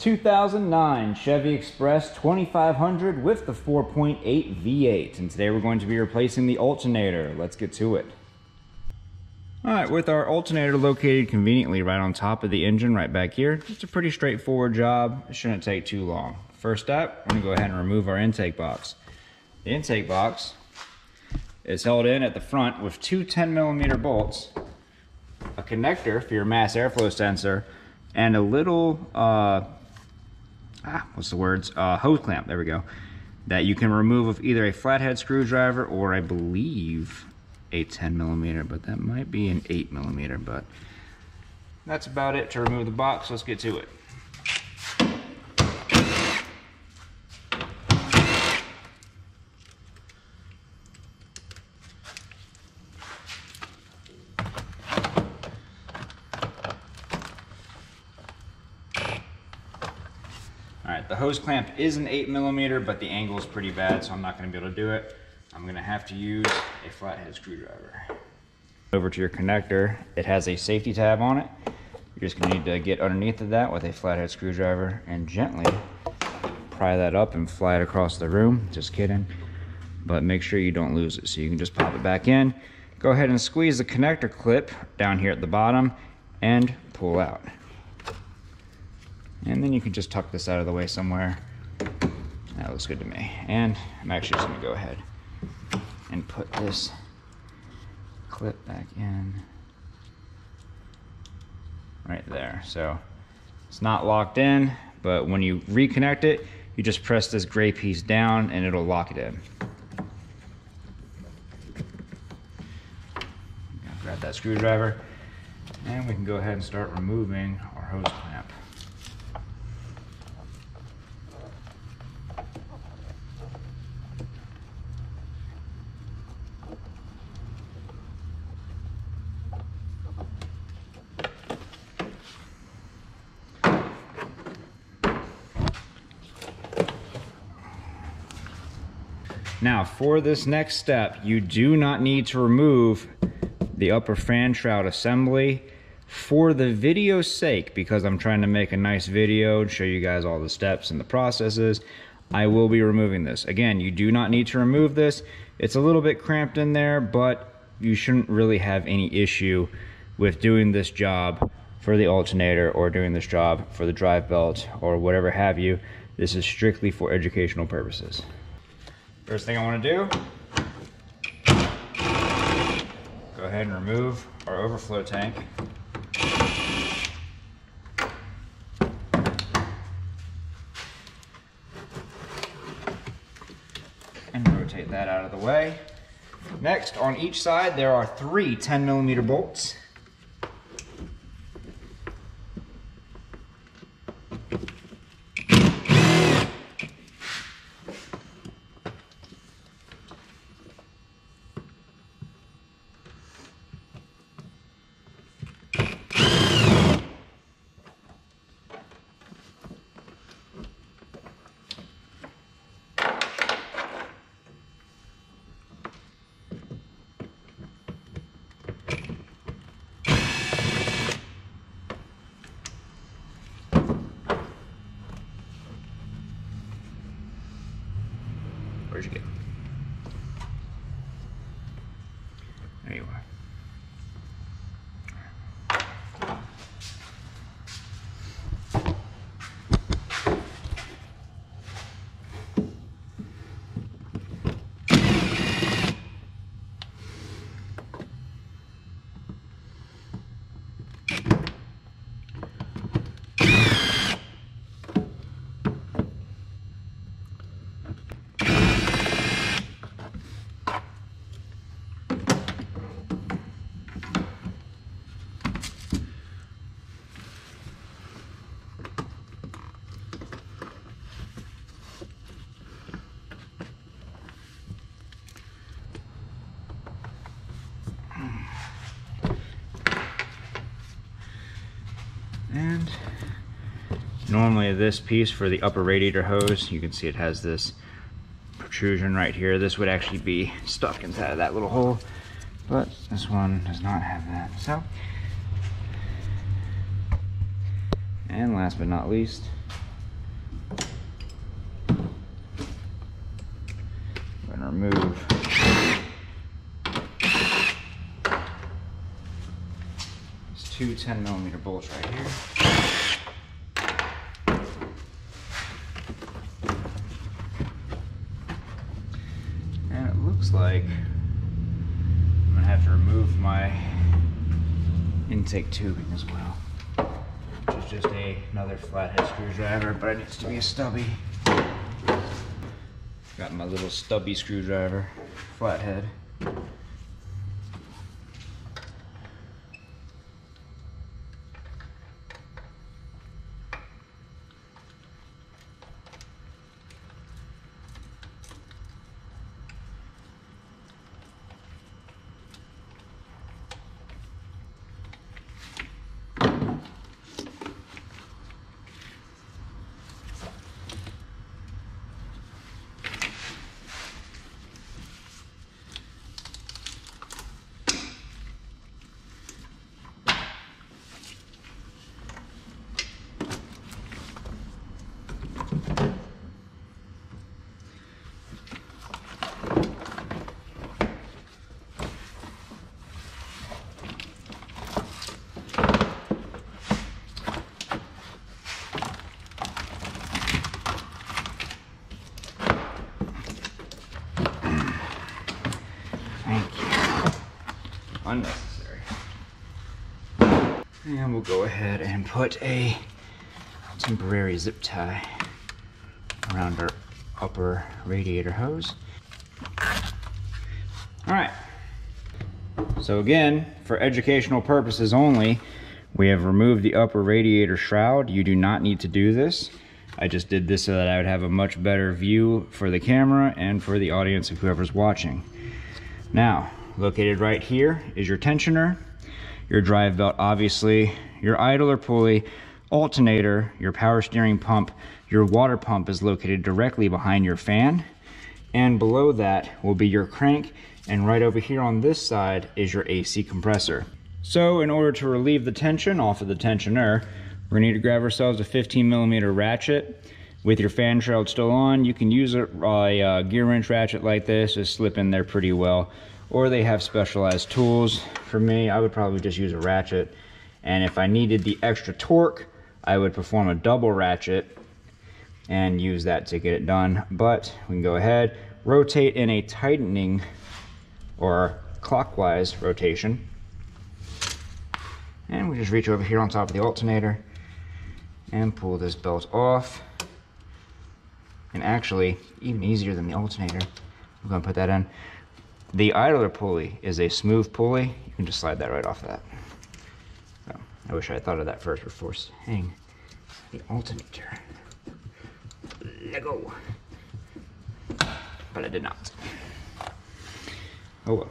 2009 Chevy Express 2500 with the 4.8 V8. And today we're going to be replacing the alternator. Let's get to it. All right, with our alternator located conveniently right on top of the engine right back here, it's a pretty straightforward job. It shouldn't take too long. First up, we're gonna go ahead and remove our intake box. The intake box is held in at the front with two 10 millimeter bolts, a connector for your mass airflow sensor, and a little, uh, ah, what's the words, uh, hose clamp, there we go, that you can remove with either a flathead screwdriver or I believe a 10 millimeter, but that might be an 8 millimeter, but that's about it to remove the box. Let's get to it. Hose clamp is an 8 millimeter, but the angle is pretty bad, so I'm not going to be able to do it. I'm gonna have to use a flathead screwdriver. Over to your connector, it has a safety tab on it. You're just gonna need to get underneath of that with a flathead screwdriver and gently pry that up and fly it across the room. Just kidding. But make sure you don't lose it. So you can just pop it back in. Go ahead and squeeze the connector clip down here at the bottom and pull out. And then you can just tuck this out of the way somewhere. That looks good to me. And I'm actually just gonna go ahead and put this clip back in right there. So it's not locked in, but when you reconnect it, you just press this gray piece down and it'll lock it in. Grab that screwdriver and we can go ahead and start removing our hose clamp. Now for this next step, you do not need to remove the upper fan shroud assembly for the video's sake, because I'm trying to make a nice video and show you guys all the steps and the processes, I will be removing this. Again, you do not need to remove this. It's a little bit cramped in there, but you shouldn't really have any issue with doing this job for the alternator or doing this job for the drive belt or whatever have you. This is strictly for educational purposes. First thing I want to do, go ahead and remove our overflow tank. And rotate that out of the way. Next, on each side, there are three 10 millimeter bolts. Normally this piece for the upper radiator hose, you can see it has this protrusion right here. This would actually be stuck inside of that little hole, but this one does not have that. So, and last but not least, we're gonna remove these two 10 millimeter bolts right here. Intake tubing as well. Which is just a, another flathead screwdriver, but it needs to be a stubby. Got my little stubby screwdriver, flathead. We'll go ahead and put a temporary zip tie around our upper radiator hose. All right. So again, for educational purposes only, we have removed the upper radiator shroud. You do not need to do this. I just did this so that I would have a much better view for the camera and for the audience of whoever's watching. Now, located right here is your tensioner, your drive belt, obviously, your idler pulley, alternator, your power steering pump, your water pump is located directly behind your fan. And below that will be your crank. And right over here on this side is your AC compressor. So in order to relieve the tension off of the tensioner, we're gonna need to grab ourselves a 15 millimeter ratchet. With your fan shroud still on, you can use a, a, uh, gear wrench ratchet like this, just slip in there pretty well. Or they have specialized tools. For me, I would probably just use a ratchet. And if I needed the extra torque, I would perform a double ratchet and use that to get it done. But we can go ahead, rotate in a tightening or clockwise rotation. And we just reach over here on top of the alternator and pull this belt off. And actually, even easier than the alternator, I'm gonna put that in. The idler pulley is a smooth pulley. You can just slide that right off that. I wish I had thought of that first before hang the alternator. Let go. But I did not. Oh well.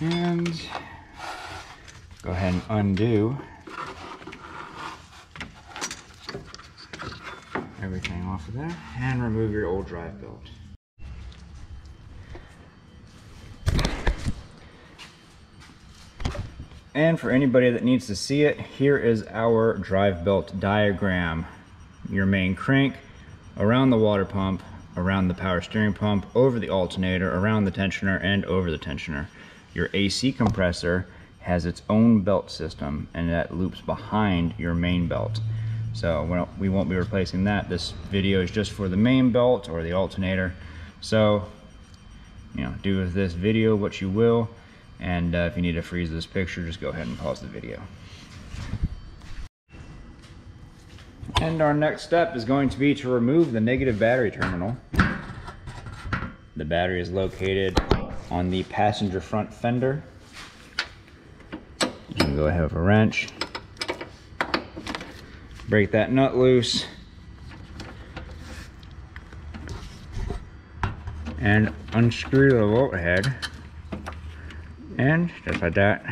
And go ahead and undo everything off of there and remove your old drive belt. And for anybody that needs to see it, here is our drive belt diagram. Your main crank, around the water pump, around the power steering pump, over the alternator, around the tensioner, and over the tensioner. Your AC compressor has its own belt system and that loops behind your main belt. So we won't be replacing that. This video is just for the main belt or the alternator. So, you know, do with this video what you will. And uh, if you need to freeze this picture, just go ahead and pause the video. And our next step is going to be to remove the negative battery terminal. The battery is located on the passenger front fender. Go ahead with a wrench. Break that nut loose. And unscrew the bolt head. And just like that,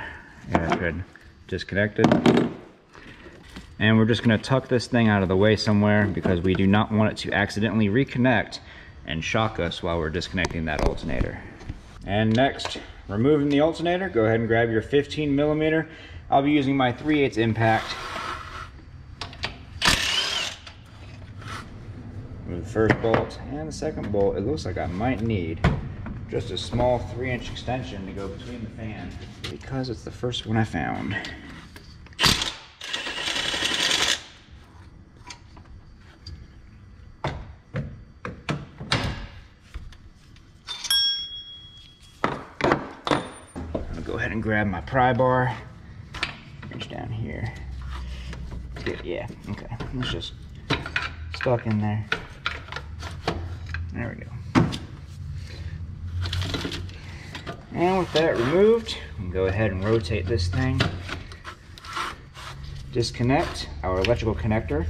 yeah, good. Disconnected. And we're just gonna tuck this thing out of the way somewhere because we do not want it to accidentally reconnect and shock us while we're disconnecting that alternator. And next, removing the alternator, go ahead and grab your 15 millimeter. I'll be using my 3 8 impact. Move the first bolt and the second bolt. It looks like I might need just a small three inch extension to go between the fan because it's the first one I found. I'll go ahead and grab my pry bar. Reach down here. Yeah, okay. It's just stuck in there. There we go. And with that removed, we can go ahead and rotate this thing. Disconnect our electrical connector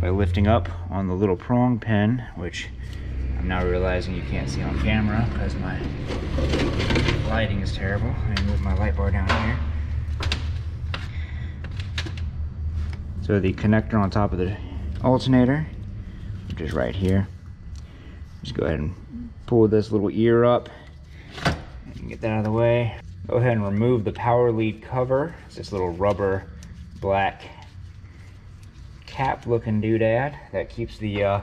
by lifting up on the little prong pin, which I'm now realizing you can't see on camera because my lighting is terrible. I move my light bar down here. So the connector on top of the alternator, which is right here. Just go ahead and pull this little ear up get that out of the way. Go ahead and remove the power lead cover. It's this little rubber black cap looking doodad that keeps the uh,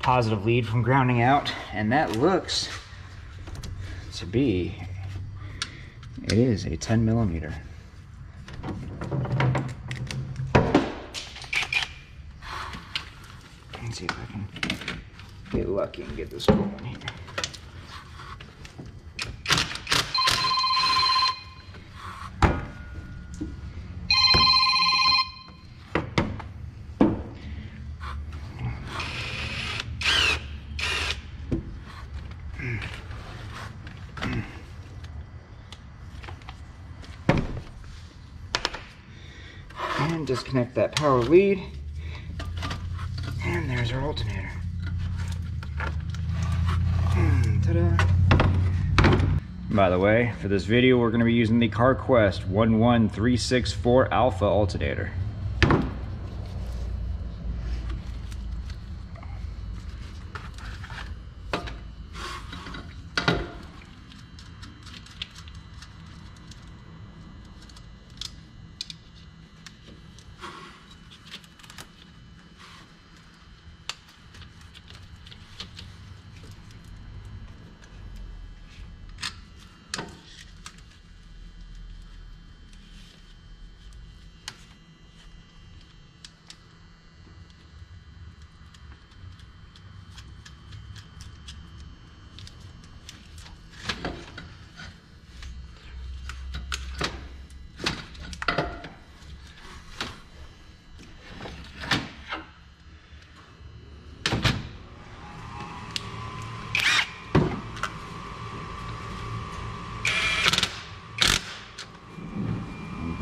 positive lead from grounding out. And that looks to be, it is a 10 millimeter. Let's see if I can get lucky and get this going here. Disconnect that power lead. And there's our alternator. Hmm. By the way, for this video, we're going to be using the CarQuest 11364 Alpha alternator.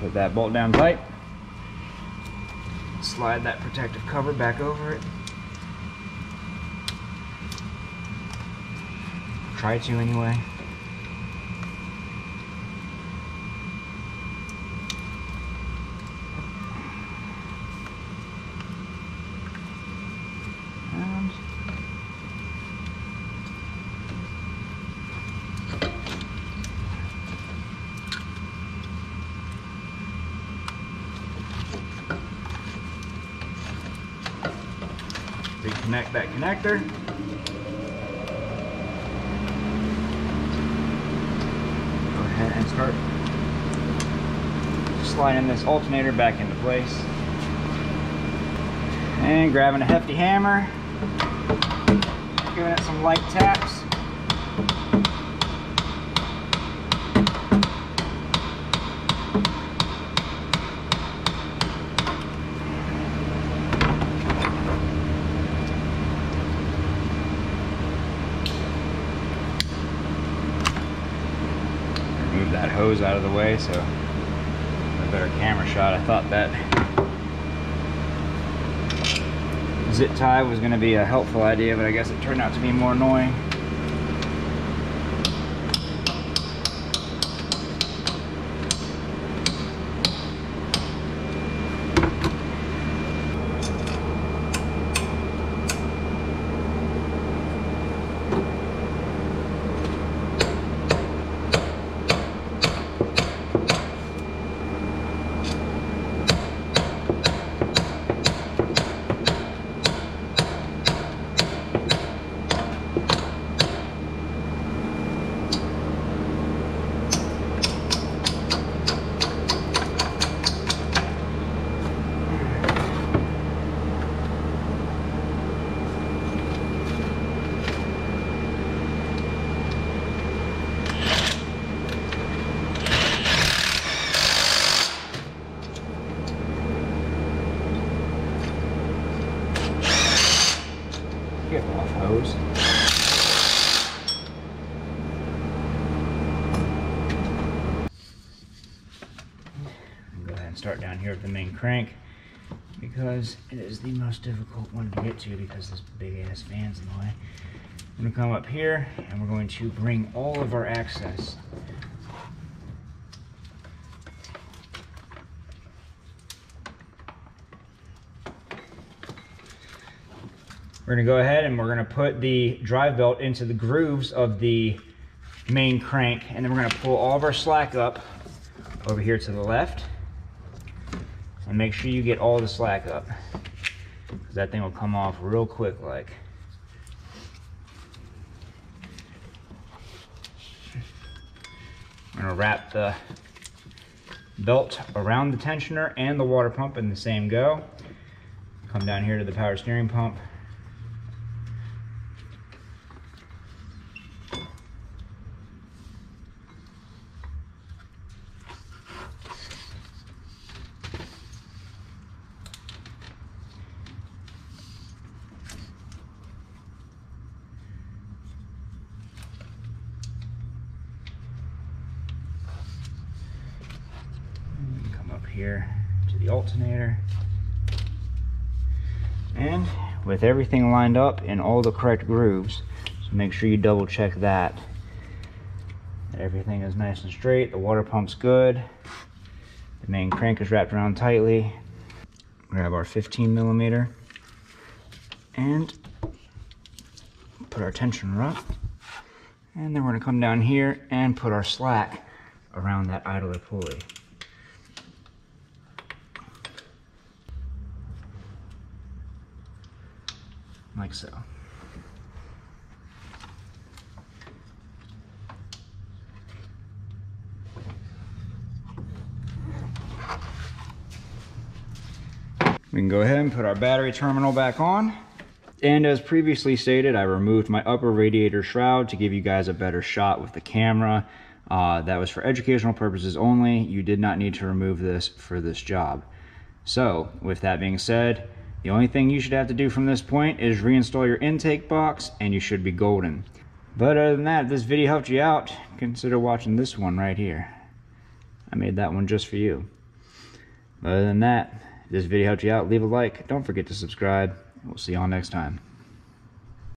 Put that bolt down tight. Slide that protective cover back over it. Try to anyway. And reconnect that connector. Go ahead and start sliding this alternator back into place. And grabbing a hefty hammer, giving it some light taps. move that hose out of the way so a better camera shot. I thought that zip tie was going to be a helpful idea, but I guess it turned out to be more annoying. Hose. Go ahead and start down here with the main crank because it is the most difficult one to get to because this big ass fan's in the way. I'm gonna come up here and we're going to bring all of our access We're gonna go ahead and we're gonna put the drive belt into the grooves of the main crank and then we're gonna pull all of our slack up over here to the left and make sure you get all the slack up because that thing will come off real quick like. I'm gonna wrap the belt around the tensioner and the water pump in the same go. Come down here to the power steering pump. Here to the alternator. And with everything lined up in all the correct grooves, so make sure you double check that. that everything is nice and straight, the water pump's good, the main crank is wrapped around tightly. Grab our 15 millimeter and put our tensioner up. And then we're gonna come down here and put our slack around that idler pulley. Like so. We can go ahead and put our battery terminal back on. And as previously stated, I removed my upper radiator shroud to give you guys a better shot with the camera. Uh, that was for educational purposes only. You did not need to remove this for this job. So, with that being said, the only thing you should have to do from this point is reinstall your intake box and you should be golden. But other than that, if this video helped you out, consider watching this one right here. I made that one just for you. Other than that, if this video helped you out, leave a like. Don't forget to subscribe. We'll see y'all next time.